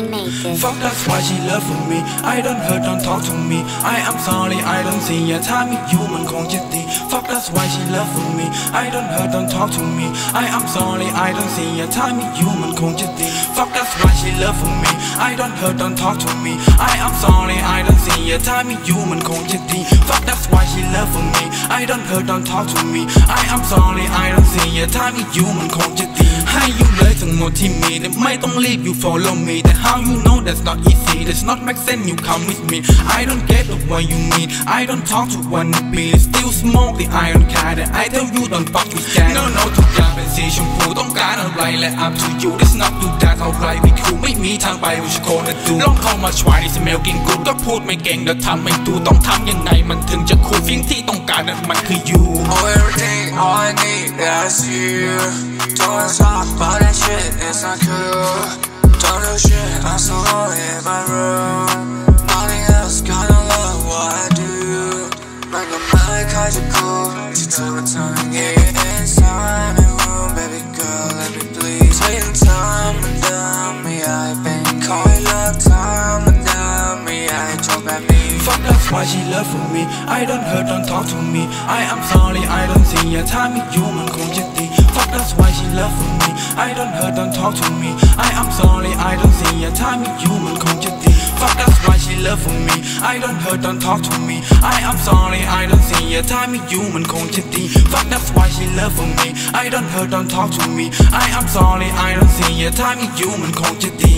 Fuck that's why she love for me I don't hurt don't talk to me I am sorry I don't see อย่าถ้ามีอยู่มันคงจะดี Fuck that's why she love for me I don't hurt don't talk to me I am sorry I don't see อย่าถ้ามีอยู่มันคงจะดี Fuck that's why she love for me I don't hurt don't talk to me I am sorry I don't see อย่าถ้ามีอยู่มันคงจะดี Fuck that's why she love for me I don't hurt don't talk to me I am sorry I don't see อย่าถ้ามีอยู่มันคงจะดี ให้อยู่เลยทั้งหมดที่มีแต่ไม่ต้องรีบ you follow me แต่ how you know that's not easy that's not make sense you come with me I don't get the what you mean I don't talk to wanna be still smoke the iron cat and I tell you don't fuck with that no no ทุกอย่างเป็นสีชมพูต้องการอะไรและ up to you that's not do that เอาไรไม่คูไม่มีทางไป which gonna do ลองเข้ามา try this smell กินกูก็พูดไม่เก่งเดี๋ยวทำไม่ดูต้องทำยังไงมันถึงจะคูลสิ่งที่ต้องการนั้นมันคือ you Oh, everything, all I need, that's you. Don't talk about that shit, it's not cool. Don't do shit, I'm so lonely in my room. Nothing else gonna love what I do. Man, I'm not cause you're cool. You tell me time, yeah, inside my room, baby girl, let me please. that's why she love for me I don't hurt don't talk to me I am sorry I don't see อย่าถ้ามีอยู่มันคงจะดี Fuck that's why she love for me I don't hurt don't talk to me I am sorry I don't see อย่าถ้ามีอยู่มันคงจะดี Fuck that's why she love for me I don't hurt don't talk to me I am sorry I don't see อย่าถ้ามีอยู่มันคงจะดี Fuck that's why she love for me I don't hurt don't talk to me I am sorry I don't see อย่าถ้ามีอยู่มันคงจะดี